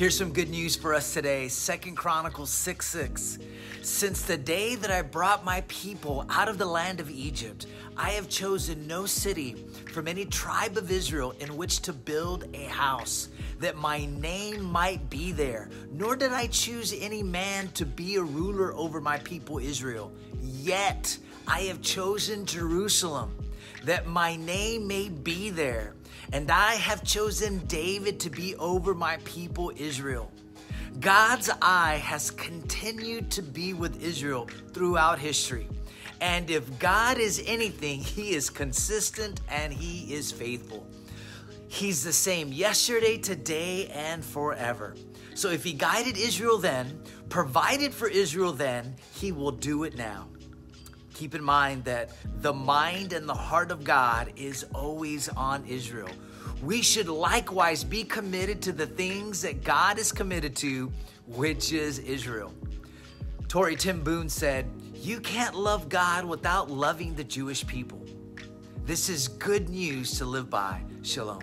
Here's some good news for us today. Second Chronicles 6 6. Since the day that I brought my people out of the land of Egypt, I have chosen no city from any tribe of Israel in which to build a house, that my name might be there. Nor did I choose any man to be a ruler over my people Israel. Yet I have chosen Jerusalem, that my name may be there and I have chosen David to be over my people Israel. God's eye has continued to be with Israel throughout history. And if God is anything, He is consistent and He is faithful. He's the same yesterday, today, and forever. So if He guided Israel then, provided for Israel then, He will do it now. Keep in mind that the mind and the heart of God is always on Israel. We should likewise be committed to the things that God is committed to, which is Israel. Corrie ten Boom said, You can't love God without loving the Jewish people. This is good news to live by. Shalom.